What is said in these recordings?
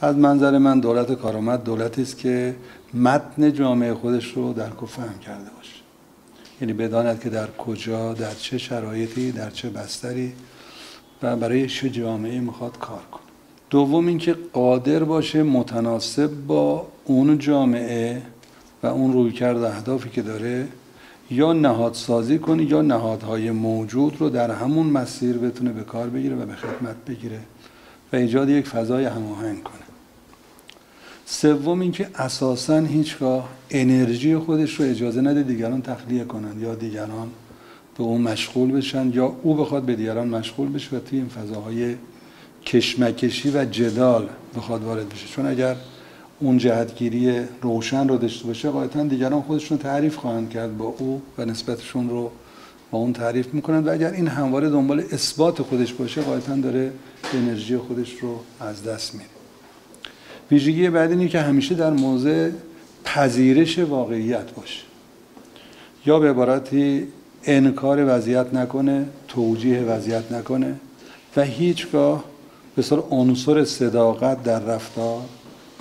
از منظر من دولت کارآمد دولتی است که متن جامعه خودش رو در فهم کرده باشه. یعنی بداند که در کجا در چه شرایطی در چه بستری و برای چه جامعه می‌خواد کار کنه. دوم اینکه قادر باشه متناسب با اون جامعه و اون رویکرد اهدافی که داره یا نهادسازی کنه یا نهادهای موجود رو در همون مسیر بتونه به کار بگیره و به خدمت بگیره و ایجاد یک فضای هماهنگ کنه. سوم اینکه اساسا هیچگاه انرژی خودش رو اجازه نده دیگران تخلیه کنند یا دیگران به اون مشغول بشن یا او بخواد به دیگران مشغول بشه و توی این فضاهای کشمکشی و جدال بخواد وارد بشه. چون اگر اون جهتگیری روشن رو داشته باشه قاعدتا دیگران خودشون تعریف خواهند کرد با او و نسبتشون رو با اون تعریف می‌کنند. و اگر این همواره دنبال اثبات خودش باشه قاعدتا داره انرژی خودش رو از دست میده. ویژگی بعد اینه که همیشه در موضع پذیرش واقعیت باشه یا به عبارتی انکار وضعیت نکنه توجیه وضعیت نکنه و هیچگاه به صورت عنصر صداقت در رفتار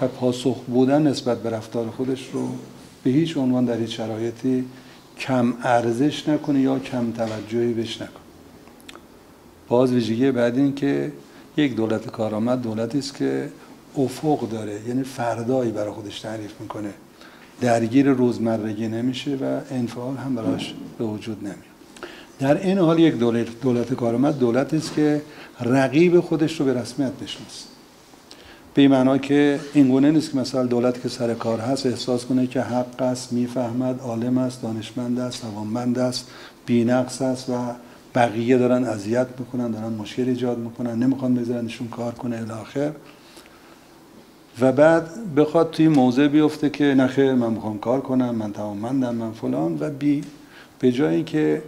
و پاسخ بودن نسبت به رفتار خودش رو به هیچ عنوان در هیچ شرایطی کم ارزش نکنه یا کم توجهی بهش نکنه. باز ویژگی بعد این که یک دولت کارآمد دولتی است که افق داره. یعنی فردایی برای خودش تعریف می‌کنه. درگیر روزمرگی نمیشه و انفعال هم براش به وجود نمیاد. در این حال یک دولت, دولت کارآمد دولتی است که رقیب خودش رو به رسمیت بشناسه به معنا که این گونه نیست که مثلا دولت که سر کار هست احساس کنه که حق است می‌فهمد عالم است دانشمند است توانمند است بینقص است و بقیه دارن اذیت می‌کنن دارن مشکل ایجاد می‌کنن نمی‌خوان بذارنشون کار کنه الاخر و بعد بخواد توی موضع بیفته که نخه من می‌خوام کار کنم من توانمندم من فلان و بی. به جایی که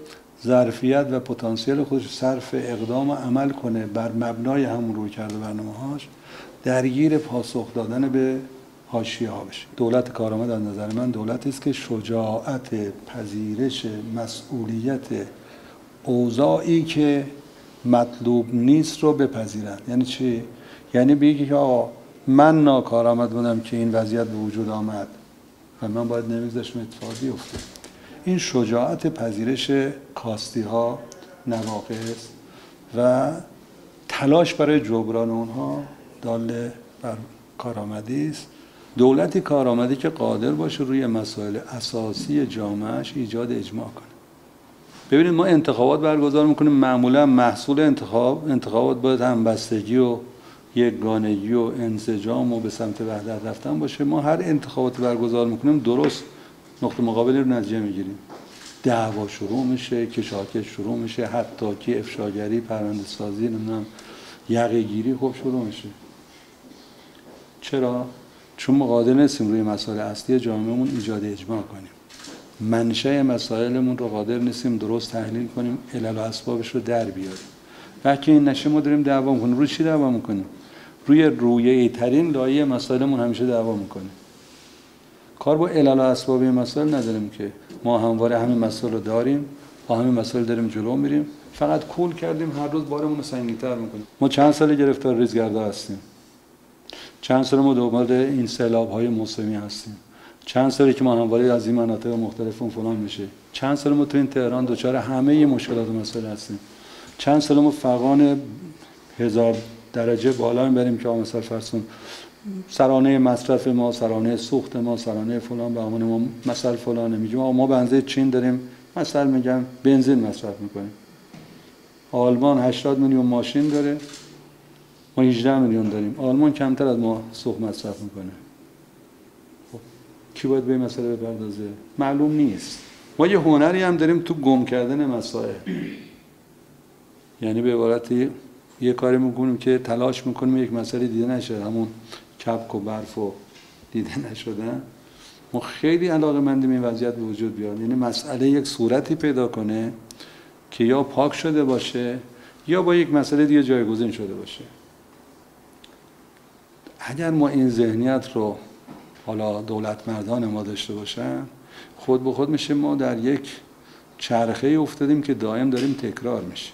ظرفیت و پتانسیل خودش صرف اقدام و عمل کنه بر مبنای همون روی کرده برنامه هاش درگیر پاسخ دادن به حاشیه ها بشه. دولت کارآمد از نظر من دولتی است که شجاعت پذیرش مسئولیت اوضاعی که مطلوب نیست رو بپذیرن. یعنی چی؟ یعنی بگی که آقا من ناکارآمد بودم که این وضعیت به وجود آمد و من باید نمیگذاشم اتفاق بیفته. این شجاعت پذیرش کاستی ها نواقص و تلاش برای جبران اونها دال بر کارآمدی است. دولتی کارآمدی که قادر باشه روی مسائل اساسی جامعهش ایجاد اجماع کنه. ببینید ما انتخابات برگزار می‌کنیم. معمولا محصول انتخاب انتخابات باید همبستگی و یگانگی و انسجام و به سمت وحدت رفتن باشه. ما هر انتخابات برگزار می‌کنیم درست نقطه مقابلی رو نتیجه می‌گیریم. دعوا شروع میشه کشاکش شروع میشه حتی که افشاگری پرونده سازی نمی‌دونم یقه گیری خب شروع میشه. چرا؟ چون ما قادر نیستیم روی مسائل اصلی جامعهمون ایجاد اجماع کنیم. منشه مسائلمون رو قادر نیستیم درست تحلیل کنیم علل و اسبابش رو در بیاریم. وقتی این نشه ما داریم دعوا می‌کنیم. روی چی دعوا می‌کنیم؟ روی رویه ترین لایه مسائلمون همیشه دعوا می‌کنیم کار با علل و اسباب مسائل نداریم که ما همواره همین مسائل رو داریم با همین مسائل داریم جلو میریم. فقط کول کردیم هر روز بارمون رو سنگین‌تر می‌کنیم. ما چند سال گرفتار ریزگردا هستیم. چند سال ما دنبال این سیلاب های موسمی هستیم. چند سالی که ما همواره از این مناطق مختلف فلان میشه چند سال ما تو این تهران دچار همه مشکلات و مسائل هستیم. چند سال ما فقان هزار درجه بالا می‌بریم که مثلا فرسون سرانه مصرف ما سرانه سوخت ما سرانه فلان به ما مثل فلانه. میگیم ما بنزه چین داریم مثلا میگم بنزین مصرف می‌کنیم. آلمان 80 میلیون ماشین داره ما 18 میلیون داریم. آلمان کمتر از ما سوخت مصرف می‌کنه. خب کی باید به این مسئله بپردازه؟ معلوم نیست. ما یه هنری هم داریم تو گم کردن مسائل. یعنی به عبارتی یه کاری می‌کنیم که تلاش می‌کنیم یک مسئله دیده نشه همون کپک و برف و دیده نشدن ما خیلی علاقه مندیم این وضعیت به وجود بیاد. یعنی مسئله یک صورتی پیدا کنه که یا پاک شده باشه یا با یک مسئله دیگه جایگزین شده باشه. اگر ما این ذهنیت رو حالا دولت مردان ما داشته باشن خود به خود میشه ما در یک چرخه افتادیم که دائم داریم تکرار میشه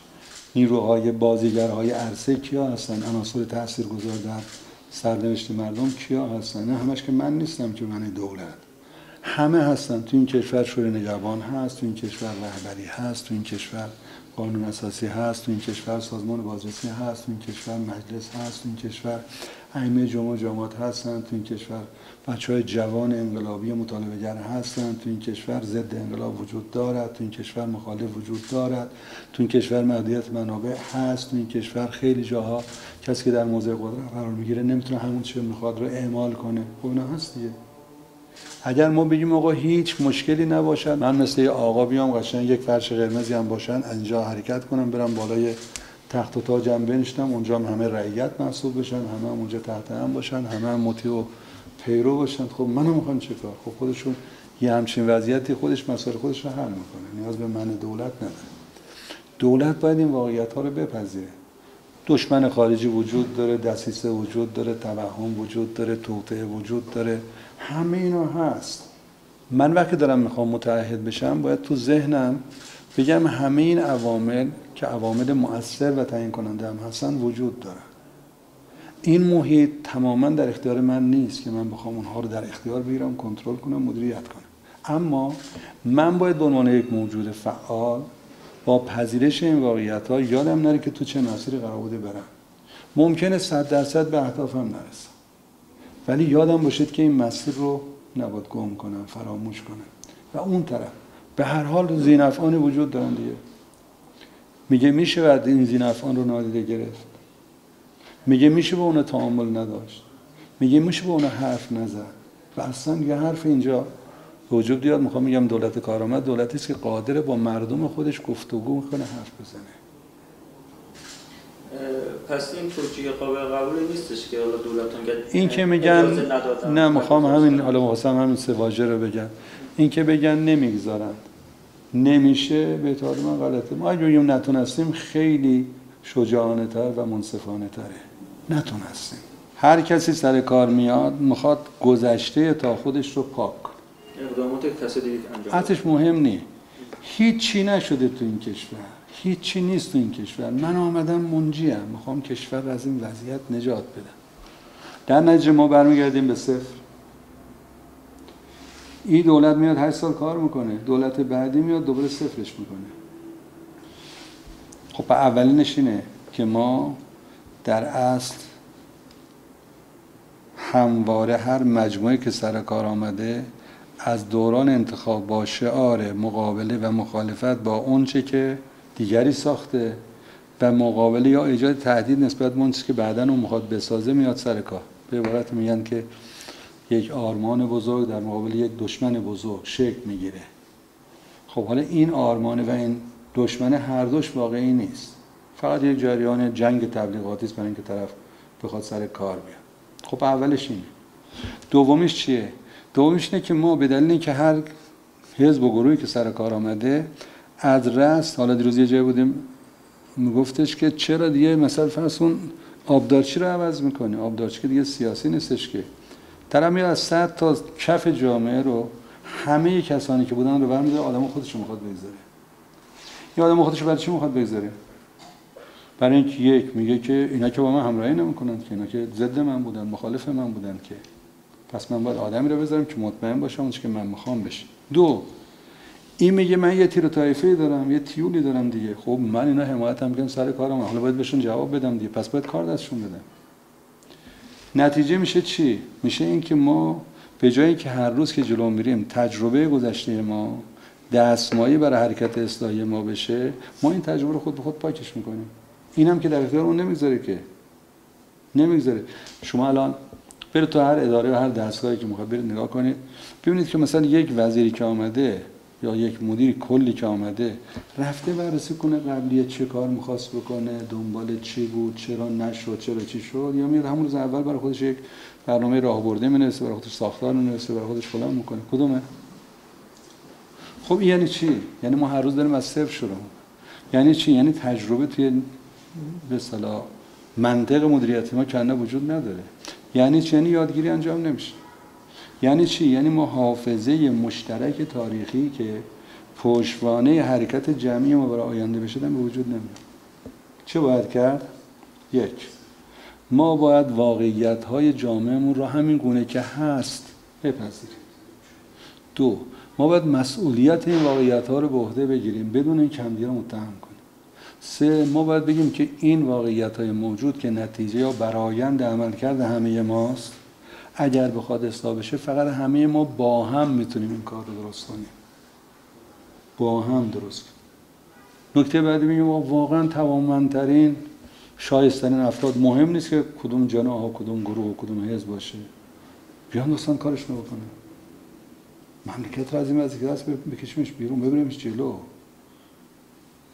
نیروهای بازیگرهای عرصه کیا هستن؟ عناصر تاثیرگذار در سرنوشت مردم کیا هستن؟ نه همش که من نیستم که من دولت. همه هستن تو این کشور شورای نگهبان هست تو این کشور رهبری هست تو این کشور قانون اساسی هست تو این کشور سازمان بازرسی هست تو این کشور مجلس هست تو این کشور ائمه جمعه جماعت هستن تو این کشور بچه های جوان انقلابی مطالبه گر هستن تو این کشور ضد انقلاب وجود دارد تو این کشور مخالف وجود دارد تو این کشور مهدیت منابع هست تو این کشور خیلی جاها کسی که در موضع قدرت قرار می‌گیره نمی‌تونه همون چی می‌خواد رو اعمال کنه خب هست دیگه اگر ما بگیم آقا هیچ مشکلی نباشد من مثل آقا بیام قشنگ یک فرش قرمزی هم باشن اینجا حرکت کنم برم بالای تخت و تاجم بنشتم اونجا هم همه رعیت محسوب بشن همه هم اونجا تحت هم باشن همه هم مطیع و پیرو باشن. خب منو می‌خوان چیکار خب خودشون یه همچین وضعیتی خودش مسائل خودش رو حل می‌کنه. نیاز به من دولت نداره. دولت باید این واقعیت ها رو بپذیره. دشمن خارجی وجود داره دسیسه وجود داره توهم وجود داره توطعه وجود داره. همه اینا هست. من وقتی دارم می‌خوام متعهد بشم باید تو ذهنم بگم همه این عوامل که عوامل مؤثر و تعیین کننده هم هستن وجود دارن این محیط تماما در اختیار من نیست که من بخوام اونها رو در اختیار بگیرم کنترل کنم مدیریت کنم. اما من باید به عنوان یک موجود فعال با پذیرش این واقعیت ها یادم نره که تو چه مسیری قرار بوده برم. ممکنه صد درصد به اهدافم نرسم. ولی یادم باشید که این مسیر رو نباید گم کنم فراموش کنم. و اون طرف به هر حال زینفعانی وجود دارن دیگه. میگه میشه بعد این زینفعان رو نادیده گرفت. میگه میشه به اون تعامل نداشت. میگه میشه به اون حرف نزد. و اصلا یه حرف اینجا وجود بیاد می‌خوام میگم دولت کارآمد دولتی است که قادر با مردم خودش گفتگو می‌کنه حرف بزنه. پس این توجیه قابل قبول نیستش که حالا دولتون این که میگن نه می‌خوام همین حالا می‌خواستم همین سه واژه رو بگم. این که بگن نمی‌گذارن نمیشه به اعتقاد من غلطه. ما اگه بگیم نتونستیم خیلی شجاعانه تر و منصفانه تره نتونستیم. هر کسی سر کار میاد می‌خواد گذشته تا خودش رو پاک اقدامات تصدیق انجام مهم نی. هیچی نشده تو این کشور. هیچی نیست تو این کشور. من آمدم منجیم. می‌خوام کشور از این وضعیت نجات بدم. در نتیجه ما برمیگردیم به صفر. این دولت میاد هشت سال کار می‌کنه. دولت بعدی میاد دوباره صفرش می‌کنه. خب اولینش اینه که ما در اصل همواره هر مجموعه که سر کار آمده از دوران انتخاب با شعار مقابله و مخالفت با اونچه که دیگری ساخته و مقابله یا ایجاد تهدید نسبت به که بعدا اون می‌خواد بسازه میاد سر کار. به عبارت میگن که یک آرمان بزرگ در مقابل یک دشمن بزرگ شکل می‌گیره. خب حالا این آرمان و این دشمن هر دوش واقعی نیست. فقط یک جریان جنگ تبلیغاتی است برای اینکه طرف بخواد سر کار بیاد. خب اولش اینه. دومیش چیه؟ دومیش اینه که ما به دلیل اینکه هر حزب و گروهی که سر کار آمده از رست حالا دیروز یه جای بودیم میگفتش که چرا دیگه مثلا فرض اون آبدارچی رو عوض می‌کنه آبدارچی که دیگه سیاسی نیستش که. طرف میاد از صد تا کف جامعه رو همه کسانی که بودن رو برمیداره آدم خودش رو می‌خواد بگذاره. این آدم خودش برای چی می‌خواد بگذاره؟ برای اینکه یک میگه که اینا که با من همراهی نمی‌کنن که اینا که ضد من بودن مخالف من بودن که. پس من باید آدمی رو بذارم که مطمئن باشم اون که من می‌خوام بشه. دو این میگه من یه تیر طایفه دارم یه تیولی دارم دیگه. خب من اینا حمایتم کنم سر کارم. حالا باید بهشون جواب بدم دیگه. پس باید کار دستشون بدم. نتیجه میشه چی؟ میشه اینکه ما به جایی که هر روز که جلو میریم تجربه گذشته ما دستمایی برای حرکت اصلاحی ما بشه ما این تجربه رو خود به خود پاکش می‌کنیم. اینم که در اختیار اون نمی‌گذاره که. نمی‌گذاره. شما الان برید تو هر اداره و هر دستگاهی که می‌خواد برید نگاه کنید. ببینید که مثلا یک وزیری که آمده یا یک مدیر کلی که آمده رفته بررسی کنه قبلی چه کار می‌خواست بکنه دنبال چی بود چرا نشد چرا چی شد یا میاد همون روز اول برای خودش یک برنامه راهبرده می‌نویسه برای خودش ساختار می‌نویسه برای خودش فلان می‌کنه. کدومه؟ خب یعنی چی؟ یعنی ما هر روز داریم از صفر شروع یعنی چی؟ یعنی تجربه توی به منطق مدیریتی ما کنه وجود نداره. یعنی چی؟ یعنی یادگیری انجام نمیشه. یعنی چی؟ یعنی ما حافظه مشترک تاریخی که پشتوانه حرکت جمعی ما برای آینده بشه به وجود نمیاد. چه باید کرد؟ یک. ما باید واقعیت های جامعهمون رو همین گونه که هست بپذیریم. دو. ما باید مسئولیت این واقعیت ها رو به عهده بگیریم بدون این رو متهم کنیم. سه ما باید بگیم که این واقعیت های موجود که نتیجه یا برایند عمل کرده همه ماست اگر بخواد اصلاح بشه فقط همه ما با هم می‌تونیم این کار رو درست کنیم. با هم درست. کنیم نکته بعدی میگیم واقعا توانمندترین شایسترین افراد مهم نیست که کدوم جناح ها کدوم گروه کدوم حزب باشه. بیان دوستان کارش رو بکنه مملکت رو از این وضعیت هست بکشیمش بیرون ببریمش جلو.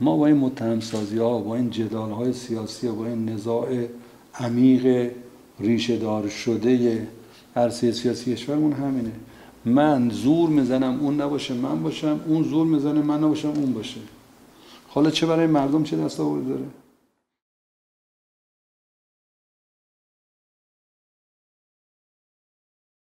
ما با این متهم سازی ها با این جدال های سیاسی با این نزاع عمیق ریشه دار شده عرصه سیاسی کشورمون همینه. من زور می‌زنم اون نباشه من باشم اون زور می‌زنه من نباشم اون باشه. حالا چه برای مردم چه دست داره؟